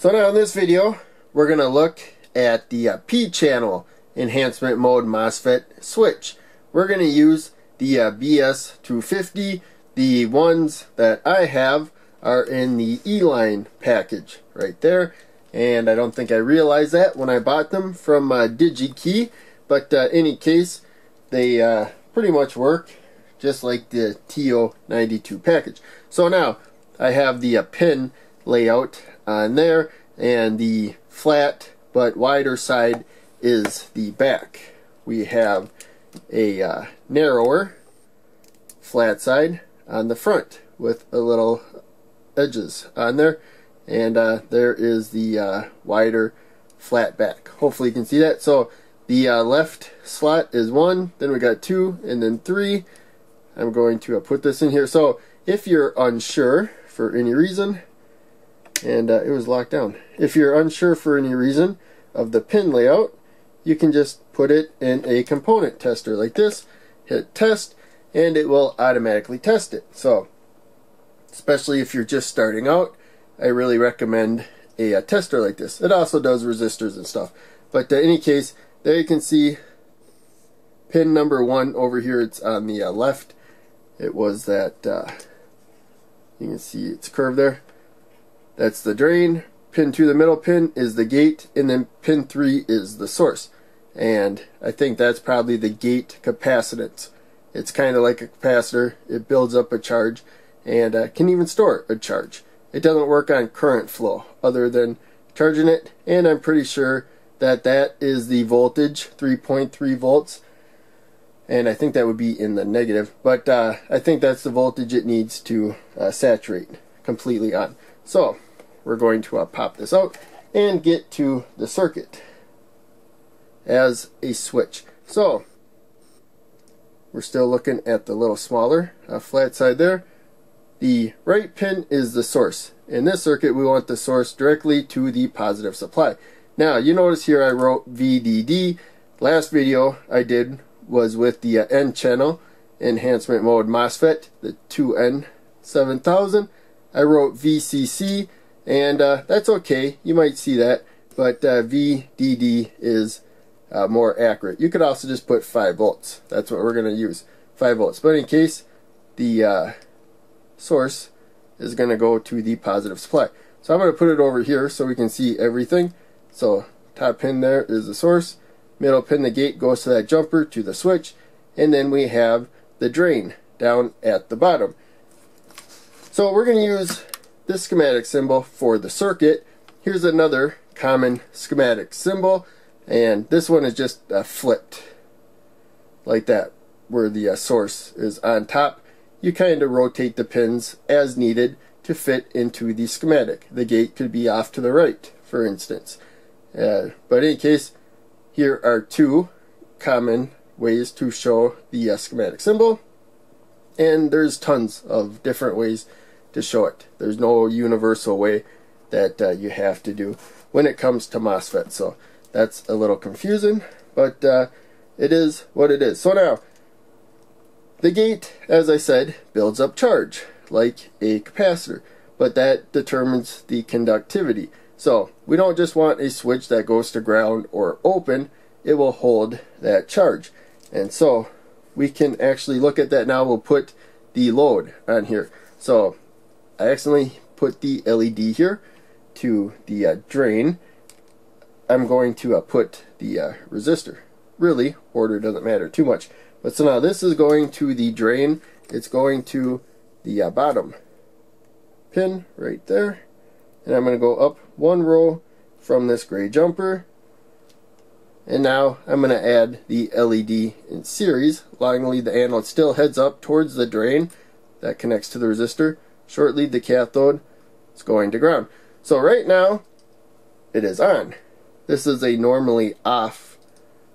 So now in this video, we're going to look at the uh, P-channel enhancement mode MOSFET switch. We're going to use the uh, BS250. The ones that I have are in the E-line package right there. And I don't think I realized that when I bought them from uh, DigiKey. But uh, any case, they uh, pretty much work just like the TO92 package. So now I have the uh, pin layout on there and the flat but wider side is the back. We have a uh, narrower flat side on the front with a little edges on there and uh, there is the uh, wider flat back. Hopefully you can see that. So the uh, left slot is one, then we got two, and then three. I'm going to uh, put this in here. So if you're unsure for any reason, and uh, it was locked down. If you're unsure for any reason of the pin layout, you can just put it in a component tester like this, hit test, and it will automatically test it. So, especially if you're just starting out, I really recommend a, a tester like this. It also does resistors and stuff. But in any case, there you can see pin number one over here. It's on the uh, left. It was that, uh, you can see it's curved there. That's the drain. Pin 2, the middle pin, is the gate, and then pin 3 is the source. And I think that's probably the gate capacitance. It's kind of like a capacitor. It builds up a charge and uh, can even store a charge. It doesn't work on current flow other than charging it, and I'm pretty sure that that is the voltage, 3.3 volts, and I think that would be in the negative, but uh, I think that's the voltage it needs to uh, saturate completely on. So, we're going to uh, pop this out and get to the circuit as a switch. So, we're still looking at the little smaller uh, flat side there. The right pin is the source. In this circuit, we want the source directly to the positive supply. Now, you notice here I wrote VDD. Last video I did was with the uh, N channel enhancement mode MOSFET, the 2N7000. I wrote VCC and uh, that's okay. You might see that, but uh, VDD is uh, more accurate. You could also just put 5 volts. That's what we're going to use, 5 volts. But in case the uh, source is going to go to the positive supply. So I'm going to put it over here so we can see everything. So top pin there is the source, middle pin the gate goes to that jumper to the switch, and then we have the drain down at the bottom. So we're going to use this schematic symbol for the circuit. Here's another common schematic symbol, and this one is just uh, flipped like that, where the uh, source is on top. You kind of rotate the pins as needed to fit into the schematic. The gate could be off to the right, for instance. Uh, but in any case, here are two common ways to show the uh, schematic symbol. And there's tons of different ways to show it. There's no universal way that uh, you have to do when it comes to MOSFET. So that's a little confusing, but uh, it is what it is. So now, the gate, as I said, builds up charge like a capacitor, but that determines the conductivity. So we don't just want a switch that goes to ground or open, it will hold that charge. And so we can actually look at that now. We'll put the load on here. So I accidentally put the LED here to the uh, drain. I'm going to uh, put the uh, resistor. Really, order doesn't matter too much. But so now this is going to the drain. It's going to the uh, bottom pin right there. And I'm going to go up one row from this gray jumper. And now I'm going to add the LED in series. Long the anode still heads up towards the drain that connects to the resistor short lead the cathode is going to ground. So right now it is on. This is a normally off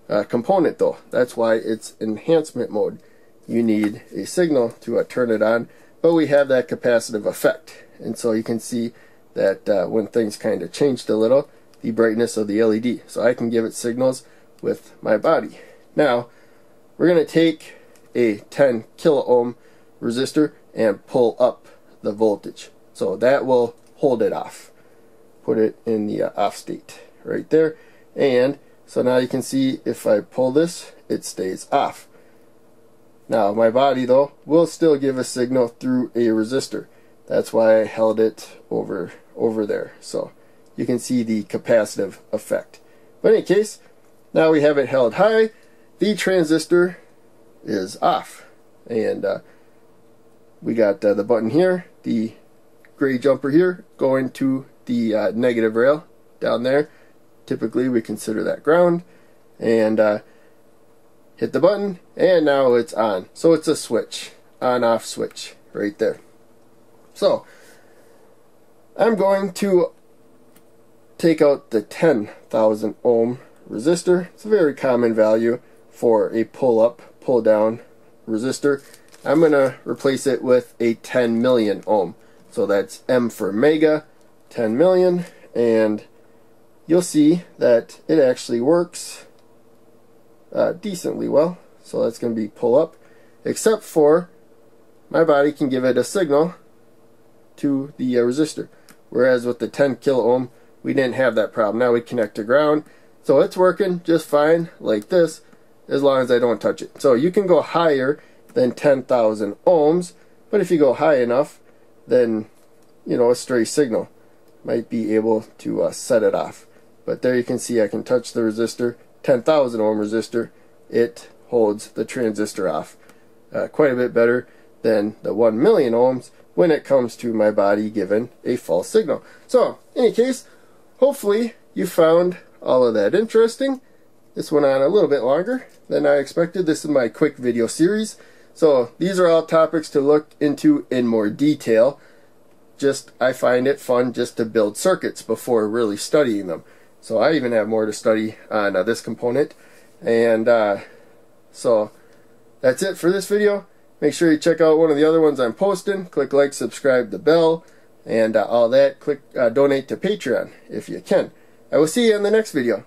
uh, component though. That's why it's enhancement mode. You need a signal to uh, turn it on, but we have that capacitive effect. And so you can see that uh, when things kind of changed a little, the brightness of the LED. So I can give it signals with my body. Now, we're going to take a 10 kilo ohm resistor and pull up the voltage. So that will hold it off. put it in the uh, off state right there. And so now you can see if I pull this it stays off. Now my body though will still give a signal through a resistor. That's why I held it over over there. So you can see the capacitive effect. But in any case now we have it held high. The transistor is off. And uh, we got uh, the button here the gray jumper here going to the uh, negative rail down there. Typically we consider that ground and uh, hit the button and now it's on. So it's a switch on off switch right there. So I'm going to take out the 10,000 ohm resistor. It's a very common value for a pull up pull down resistor I'm going to replace it with a 10 million ohm so that's M for mega 10 million and you'll see that it actually works uh, decently well. So that's going to be pull up, except for my body can give it a signal to the uh, resistor. Whereas with the 10 kilo ohm, we didn't have that problem. Now we connect to ground. So it's working just fine like this as long as I don't touch it. So you can go higher than 10,000 ohms, but if you go high enough, then, you know, a stray signal might be able to uh, set it off. But there you can see I can touch the resistor, 10,000 ohm resistor. It holds the transistor off uh, quite a bit better than the 1 million ohms when it comes to my body given a false signal. So, in any case, hopefully you found all of that interesting. This went on a little bit longer than I expected. This is my quick video series. So these are all topics to look into in more detail. Just I find it fun just to build circuits before really studying them. So I even have more to study on uh, this component. And uh, so that's it for this video. Make sure you check out one of the other ones I'm posting. Click like, subscribe, the bell, and uh, all that. Click uh, donate to Patreon if you can. I will see you in the next video.